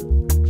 you